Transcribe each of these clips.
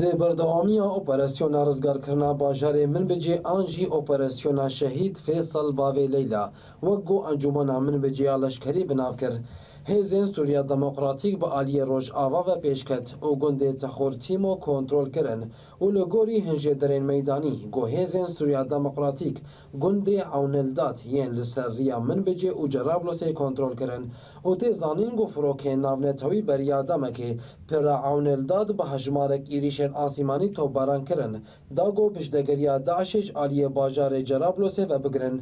د بردوامی اپراسیون رزگار کرنا باجار من بجه آنجی اپراسیون شهید فیصل باوی لیلا وگو انجمن من بجه لشکری بناف کرد Հեզեն Սուրիադեմոկրատիկ բալիերոժ ավավը պեշկեց, ուգունդե ծխորցիմո կոնտրոլ կրեն, ու լգորի հնժեդրեն մեյդանի, գո հեզեն Սուրիադեմոկրատիկ գունդե ավնելդատ են լսր ռիա մն բջե ու ջրաբլոսե կոնտրոլ կրեն, ու տե զանին գո ֆրոքեն ավնեցովի բերիադամեք է, պերա ավնելդատ բհաժմարեք իրիշեն ասիմանի թոբարան կրեն, դագո պշտեգրիա դաշեջ ալիե բաժարե ջրաբլոսե վեբգրեն,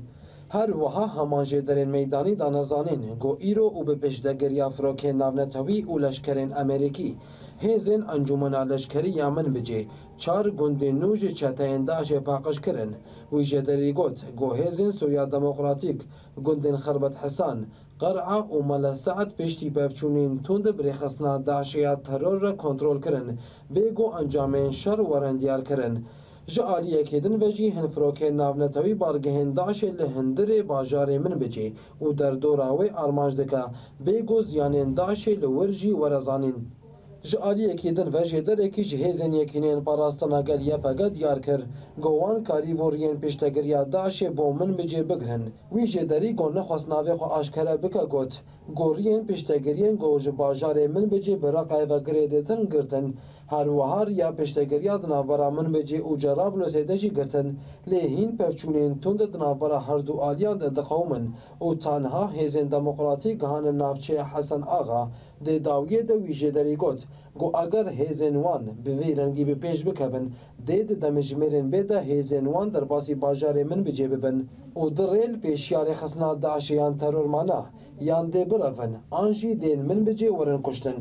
هر وها همانجیدرین میدانی دانزانین گو ایرو او به پشدگری افراکی نونتوی او لشکرین امریکی هیزین انجمنا لشکری یمن بجی چار گند نوج چتین داش پاقش کرن وی جدری گوت گو هیزین سوریا دموکراتیک گندن خربت حسان قرعه او مل سعد پشتی بفچونین توند بری خسنا داش یا ترور را کنترل کرن بیگو انجامین شر ورندیار کرن ji aliyê kêdin ve jî hinfirokê navnetewî bargehên Daişê li hindirê bajarê min bicê û derdora wê armanc dike bêgo ziyanên Daişê li wir jî werezanîn. ji aliyekî din ve jêderekî ji hêzên yekînên parastina gelyepeget yar kir gowan karî boriyên pêştegiriya daşê bo min bi cê bigirin wî jêderî got nexwestnavê xwe aşkere bike got goriyên pêştegeriyên got ji bajarê min bi cê bi reqay ve girêdêtin girtin her wiha ya pêştegeriya di navbera min bi cê û Cerablosê de jî girtin lê hîn pevçûnên tund di navbera her du aliyan de dixewmin û tanha hêzên demokratîk hanin navçeya Hesen Ağa dê dawiyê de wî jêderî got گو اگر هیزنوان بوی رنگی به پیش بکبن دید دم جمرین بیدا هیزنوان در باسی باجار من بجه ببن او در ریل پیشیار خسنا داعش یان ترور مانا یان دی برافن آنجی دین من بجه ورن کشتن